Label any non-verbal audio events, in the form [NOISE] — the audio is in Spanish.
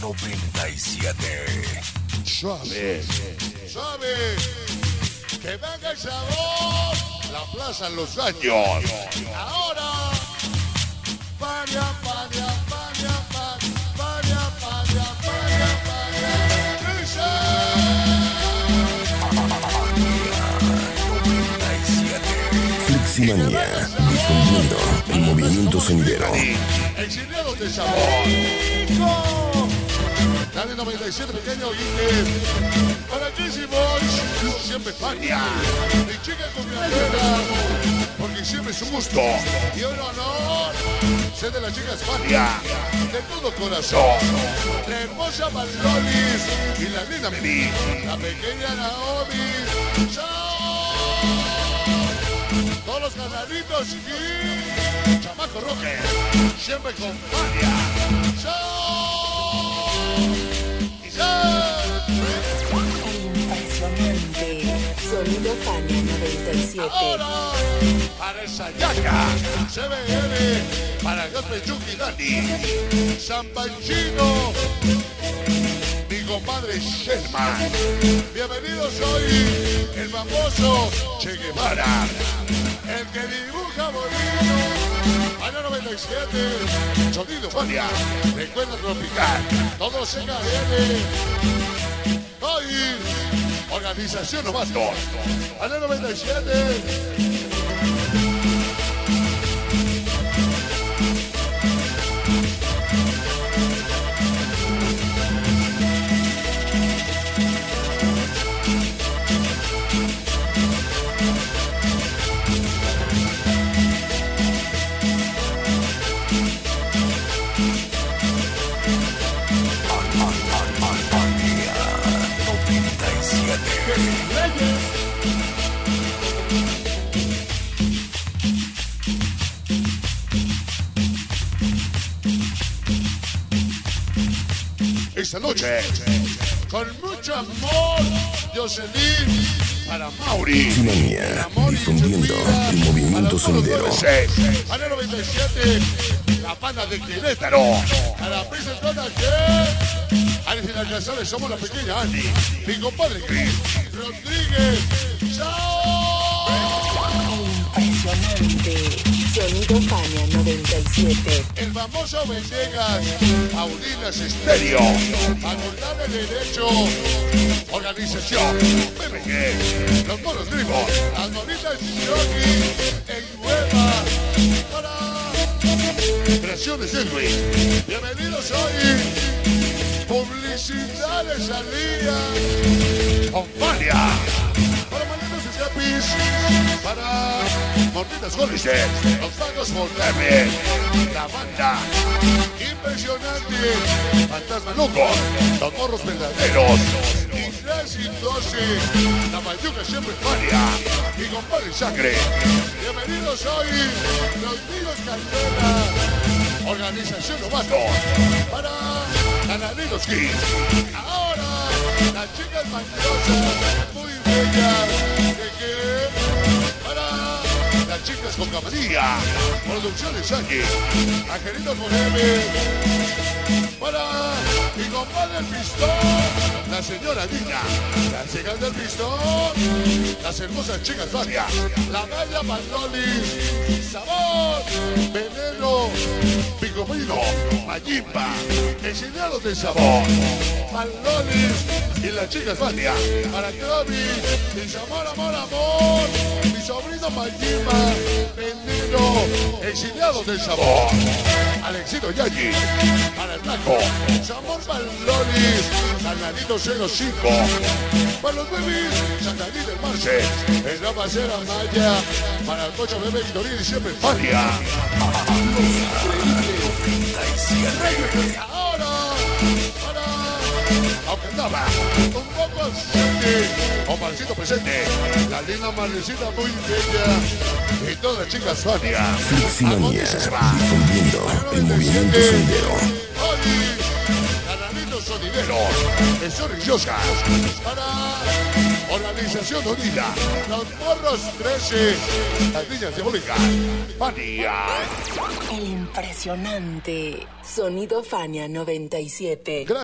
97. Suave. Suave. Que venga el sabor. La plaza en los años. Ahora. Paria, paria, paria, paria, paria, paria, paria, paria. Dice. Fleximanía. Difundiendo el movimiento sonidero. Exiliados de sabor. Dale 97 pequeño Guille. Para Jesse Boys, siempre Fania. Mi chica cumpleañera, porque siempre es un gusto. Y un honor ser de las chicas Fania. De todo corazón. La hermosa Malolis y la linda Mimi. La pequeña Naomi. ¡Chao! Todos los canalitos y Chamaco Roque, siempre con Fania. ¡Chao! Sonido Fania 97. Ahora, para el Sayaca, CBN, para Gaspe Chucky Dani, San Panchino, mi compadre Sherman. Bienvenidos hoy, el famoso Che Guevara, el que dibuja bonito. Año 97, sonido Fania, recuerda tropical, todo se cae. Hoy, finalización nomás. Dos. A la esta noche. Con mucho amor, Jocelyn para Mauri. Y difundiendo el movimiento sonidero. Para el 97, la pana de Querétaro. A la Gota que. Ya sabes, somos la pequeña Andy. Mi compadre Chris Rodríguez. ¡Chao! Impresionante. Sonido Fania 97. El famoso Venegas, Paulinas Estéreo, Facultad de Derecho, Organización, BBG, Los Moros Grimos, Las Bonitas Yogi, en Hueva, para Creaciones Edwin. Bienvenidos hoy, Publicidades al día, Compañía, para Malitos y Zapis, para Morditas Gólices, Los Vagos Volverme, La Banda, Impresionante, Fantasma Loco, Los Morros Verdaderos, Inglés y 12, La Mayuca Siempre Faria, Mi Compadre Sangre. Bienvenidos hoy, Los Niños Caldera, Organización Novato, para Canalitos Kids. Ahora, las chicas mañosas, muy bellas, de que camarilla, producciones aquí, Angelitos Moreve, para mi compadre el pistón, la señora Dina, las chicas del pistón, las hermosas chicas varias, la bella Mandolis, sabor, veneno, picopino, mayimba, exiliados de sabor, Mandolis y las chicas varias, para Krabi, mi amor, amor, amor, sobrino Mayimba, veneno, exiliados del sabor, Alexito Yayi, para el blanco, Samor Mandolis, Sanadito 05, para los bebés, Santaní del Marce, en la pasera Maya, para el coche bebé Vitorín y siempre Faria. [LAUGHS] Ahora, aunque un poco así, Omarcito oh, presente, la linda Marlecita muy bella y toda chica Sonia. Fliximania, difundiendo el movimiento sonidero. El para... Organización Unida, Los Morros 13, las niñas diabólicas, Fania. El impresionante sonido Fania 97. Gracias.